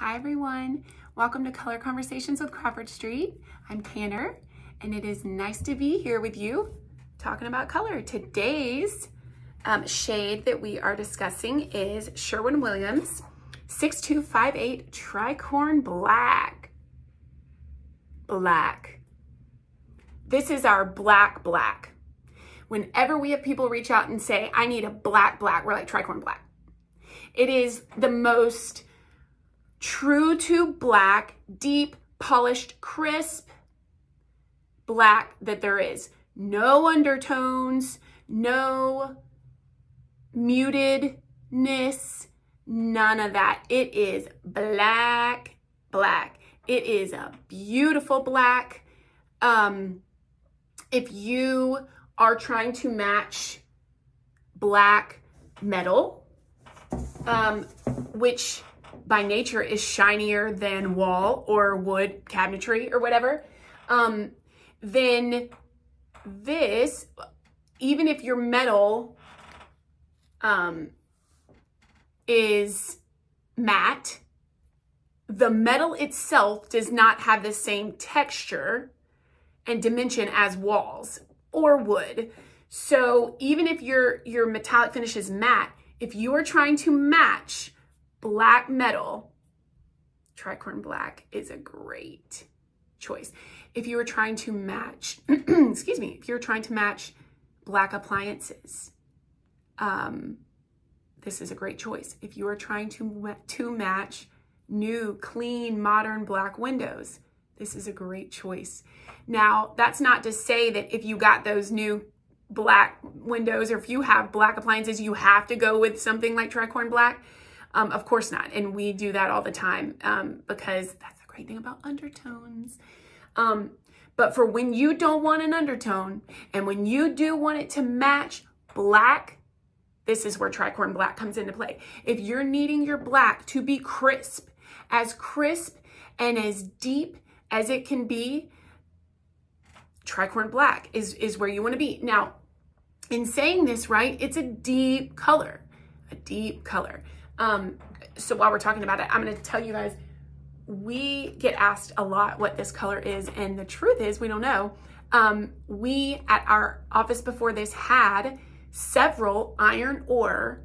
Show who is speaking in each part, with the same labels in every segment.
Speaker 1: Hi everyone, welcome to Color Conversations with Crawford Street. I'm Tanner and it is nice to be here with you talking about color. Today's um, shade that we are discussing is Sherwin-Williams 6258 Tricorn Black. Black. This is our black black. Whenever we have people reach out and say, I need a black black, we're like Tricorn Black. It is the most true to black, deep, polished, crisp black that there is. No undertones, no mutedness, none of that. It is black, black. It is a beautiful black. Um, if you are trying to match black metal, um, which by nature is shinier than wall or wood cabinetry or whatever, um, then this, even if your metal um, is matte, the metal itself does not have the same texture and dimension as walls or wood. So even if your, your metallic finish is matte, if you are trying to match black metal, tricorn black is a great choice. If you are trying to match, excuse me, if you're trying to match black appliances, um, this is a great choice. If you are trying to, to match new, clean, modern black windows, this is a great choice. Now, that's not to say that if you got those new black windows or if you have black appliances, you have to go with something like tricorn black. Um, of course not. And we do that all the time um, because that's the great thing about undertones. Um, but for when you don't want an undertone and when you do want it to match black, this is where tricorn black comes into play. If you're needing your black to be crisp, as crisp and as deep as it can be, tricorn black is, is where you want to be. Now, in saying this, right, it's a deep color, a deep color. Um, so while we're talking about it, I'm going to tell you guys, we get asked a lot what this color is. And the truth is we don't know. Um, we at our office before this had several iron ore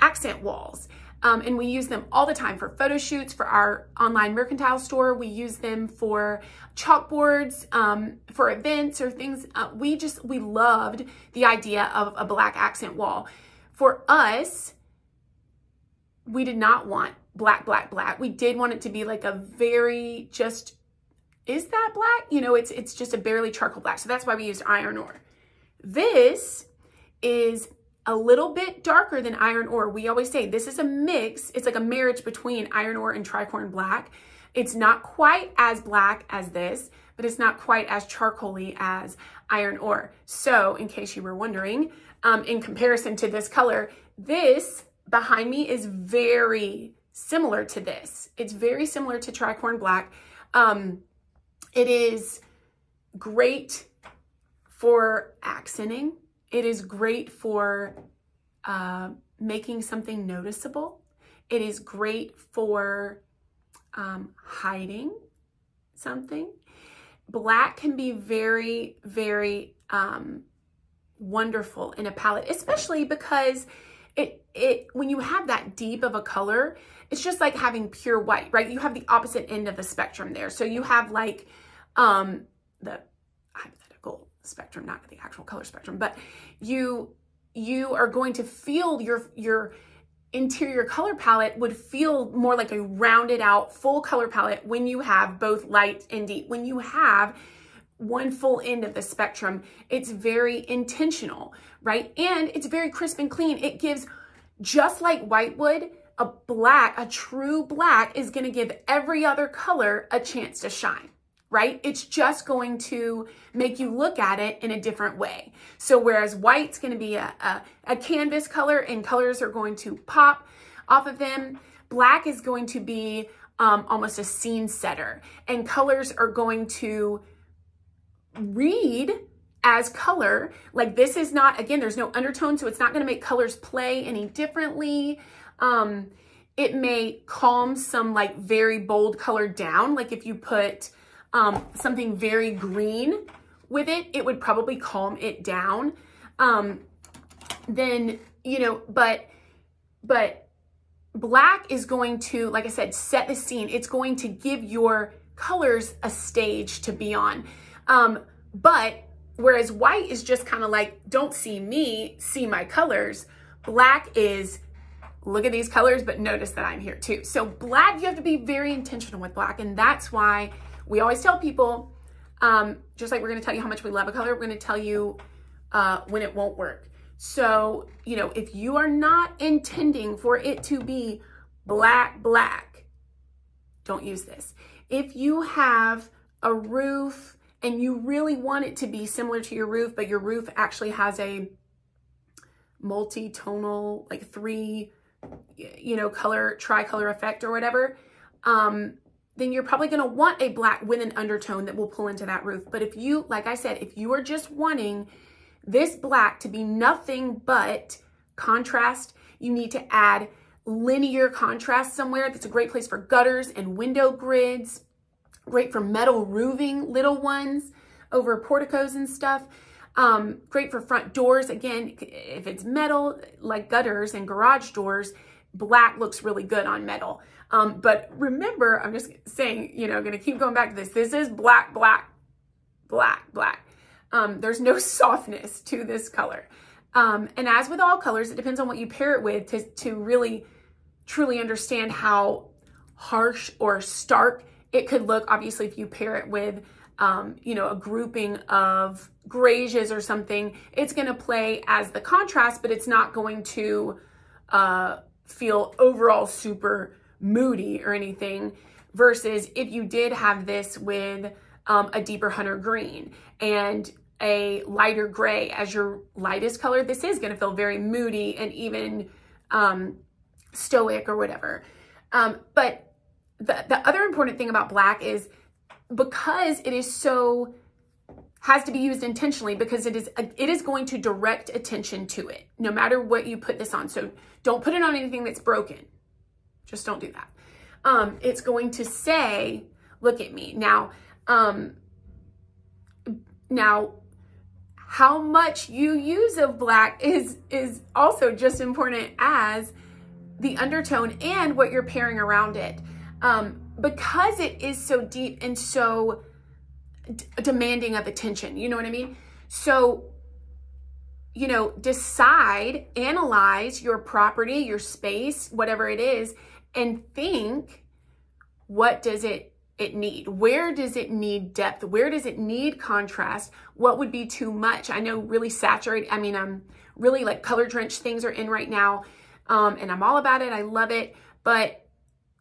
Speaker 1: accent walls. Um, and we use them all the time for photo shoots, for our online mercantile store. We use them for chalkboards, um, for events or things. Uh, we just, we loved the idea of a black accent wall. For us, we did not want black, black, black. We did want it to be like a very just, is that black? You know, it's, it's just a barely charcoal black. So that's why we used iron ore. This is a little bit darker than iron ore. We always say this is a mix. It's like a marriage between iron ore and tricorn black. It's not quite as black as this, but it's not quite as charcoaly as iron ore. So in case you were wondering, um, in comparison to this color, this behind me is very similar to this. It's very similar to tricorn black. Um, it is great for accenting. It is great for uh, making something noticeable. It is great for um, hiding something. Black can be very, very um, wonderful in a palette, especially because it it when you have that deep of a color, it's just like having pure white, right? You have the opposite end of the spectrum there. So you have like um the hypothetical spectrum, not the actual color spectrum, but you you are going to feel your your interior color palette would feel more like a rounded out full color palette when you have both light and deep. When you have one full end of the spectrum. It's very intentional, right? And it's very crisp and clean. It gives, just like whitewood, a black, a true black is gonna give every other color a chance to shine, right? It's just going to make you look at it in a different way. So whereas white's gonna be a, a, a canvas color and colors are going to pop off of them, black is going to be um, almost a scene setter and colors are going to read as color. Like this is not, again, there's no undertone, so it's not gonna make colors play any differently. Um, it may calm some like very bold color down. Like if you put um, something very green with it, it would probably calm it down. Um, then, you know, but, but black is going to, like I said, set the scene. It's going to give your colors a stage to be on. Um, but whereas white is just kind of like, don't see me, see my colors. Black is look at these colors, but notice that I'm here too. So black, you have to be very intentional with black. And that's why we always tell people, um, just like we're gonna tell you how much we love a color, we're gonna tell you uh, when it won't work. So, you know, if you are not intending for it to be black, black, don't use this. If you have a roof and you really want it to be similar to your roof, but your roof actually has a multi-tonal, like three, you know, color, tricolor effect or whatever, um, then you're probably going to want a black with an undertone that will pull into that roof. But if you, like I said, if you are just wanting this black to be nothing but contrast, you need to add linear contrast somewhere. That's a great place for gutters and window grids. Great for metal roofing, little ones over porticos and stuff. Um, great for front doors. Again, if it's metal, like gutters and garage doors, black looks really good on metal. Um, but remember, I'm just saying, you know, going to keep going back to this. This is black, black, black, black. Um, there's no softness to this color. Um, and as with all colors, it depends on what you pair it with to, to really truly understand how harsh or stark it could look. Obviously, if you pair it with um, you know, a grouping of grays or something, it's going to play as the contrast, but it's not going to uh, feel overall super moody or anything. Versus if you did have this with um, a deeper hunter green and a lighter gray as your lightest color, this is going to feel very moody and even um, stoic or whatever. Um, but the, the other important thing about black is because it is so has to be used intentionally because it is it is going to direct attention to it no matter what you put this on. So don't put it on anything that's broken. Just don't do that. Um it's going to say look at me. Now um now how much you use of black is is also just important as the undertone and what you're pairing around it um because it is so deep and so demanding of attention. You know what I mean? So, you know, decide, analyze your property, your space, whatever it is, and think what does it it need? Where does it need depth? Where does it need contrast? What would be too much? I know really saturated, I mean, um, really like color drenched things are in right now. Um, and I'm all about it. I love it. But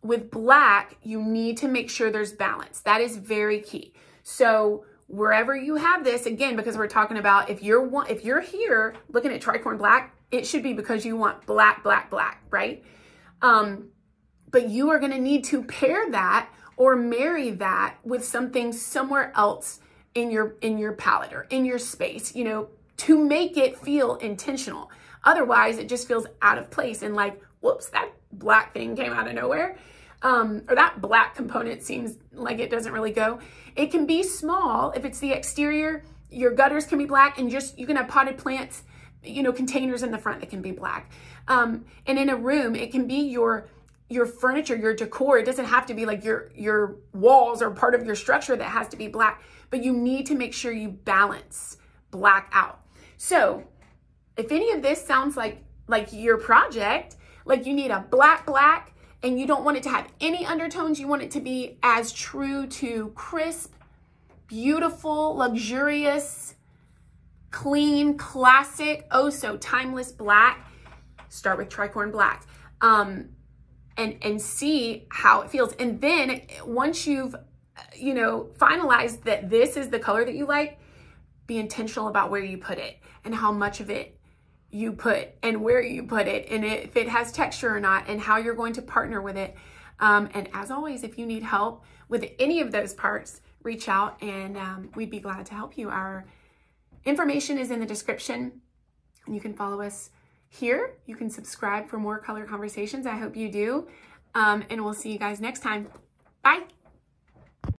Speaker 1: with black, you need to make sure there's balance. That is very key. So wherever you have this, again, because we're talking about if you're one, if you're here looking at tricorn black, it should be because you want black, black, black, right? Um, but you are going to need to pair that or marry that with something somewhere else in your in your palette or in your space, you know, to make it feel intentional. Otherwise, it just feels out of place and like, whoops, that black thing came out of nowhere um, or that black component seems like it doesn't really go. It can be small. If it's the exterior, your gutters can be black and just, you can have potted plants, you know, containers in the front that can be black. Um, and in a room, it can be your your furniture, your decor. It doesn't have to be like your your walls or part of your structure that has to be black, but you need to make sure you balance black out. So if any of this sounds like like your project, like you need a black black and you don't want it to have any undertones. You want it to be as true to crisp, beautiful, luxurious, clean, classic, oh so timeless black. Start with tricorn black. Um, and, and see how it feels. And then once you've, you know, finalized that this is the color that you like, be intentional about where you put it and how much of it you put and where you put it and if it has texture or not and how you're going to partner with it. Um, and as always, if you need help with any of those parts, reach out and um, we'd be glad to help you. Our information is in the description. You can follow us here. You can subscribe for more color conversations. I hope you do. Um, and we'll see you guys next time. Bye.